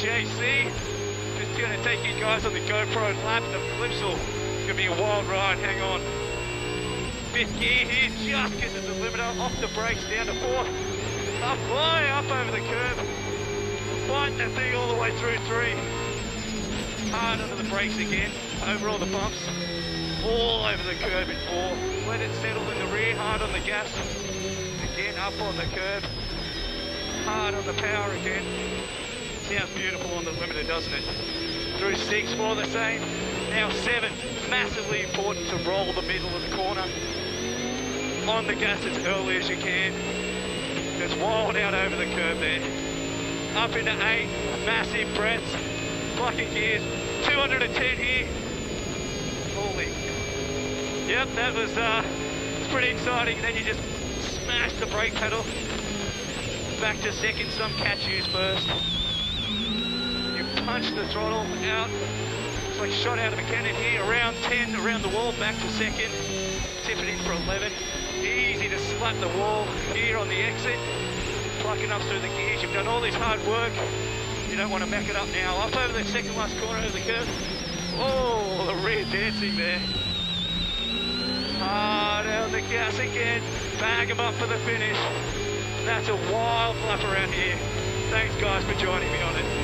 JC. Just going to take you guys on the GoPro lap. The Clipsal. It's going to be a wild ride. Hang on. Fifth gear here, just gets to the limiter, off the brakes, down to fourth. Up high, up over the curb. Fighting that thing all the way through three. Hard under the brakes again, over all the bumps. All over the curb in four. Let it settle in the rear, hard on the gas. Again, up on the curb. Hard on the power again. Sounds beautiful on the limiter, doesn't it? Through six, more the same. Now seven, massively important to roll the middle of the corner. On the gas as early as you can. Just wild out over the curb there. Up into eight, massive breaths. Blocking gears, 210 here. Holy. Yep, that was uh, pretty exciting. Then you just smash the brake pedal. Back to second, some catch use first. You the throttle out. It's like shot out of a cannon here. Around 10, around the wall, back to second. Tip in for 11. Easy to slap the wall here on the exit. Plucking up through the gears. You've done all this hard work. You don't want to back it up now. Up over the second last corner over the curve. Oh, the rear dancing there. Hard out the gas again. Bag them up for the finish. That's a wild lap around here. Thanks guys for joining me on it.